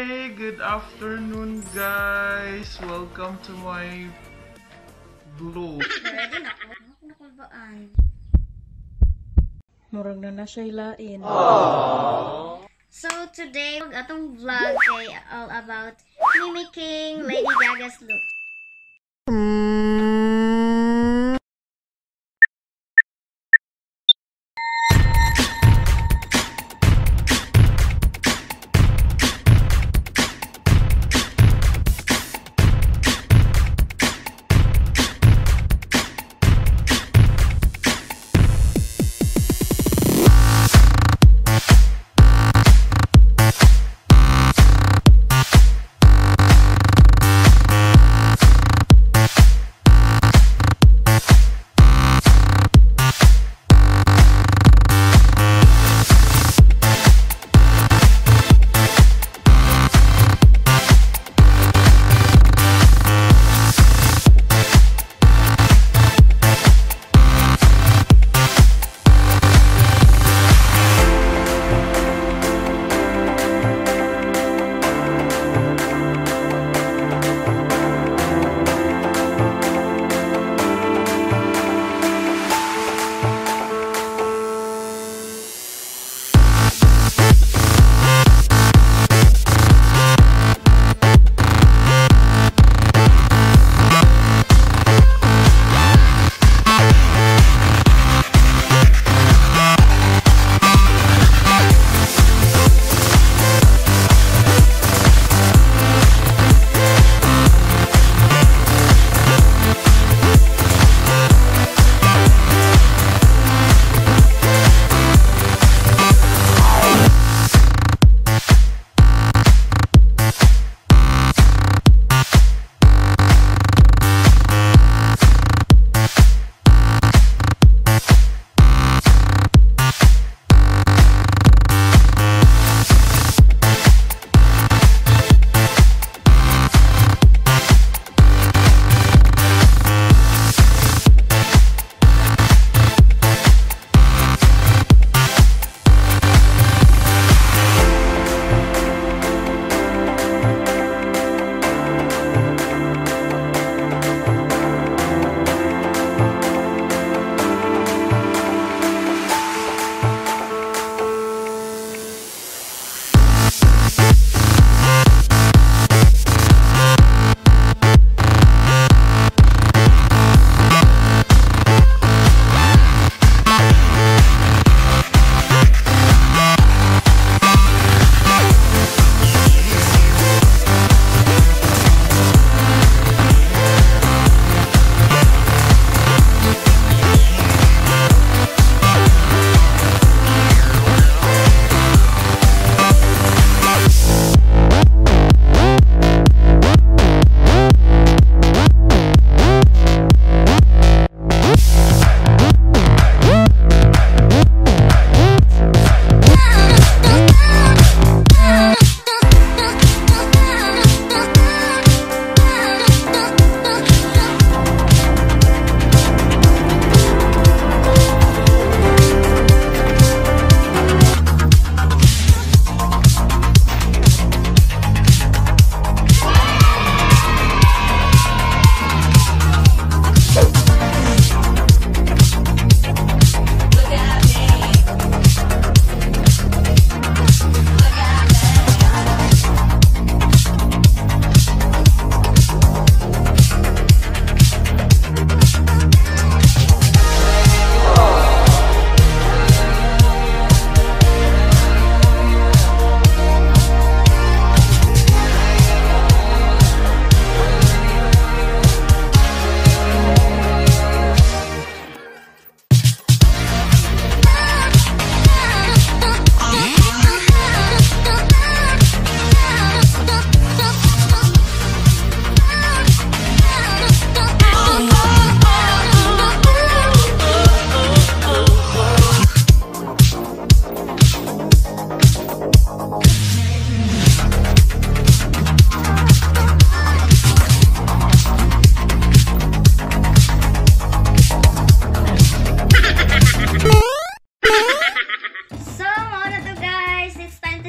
Hi! Good afternoon, guys! Welcome to my vlog. Murag na na siya ilain. So today, atong vlog kay all about mimicking Lady Gaga's look.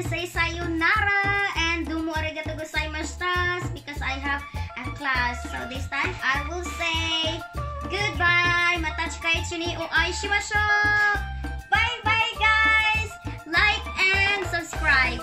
to say sayonara and domo arigato gozaimashita because I have a class. So this time I will say goodbye. Mata chikai chuni o ai shimashou. Bye bye guys. Like and subscribe.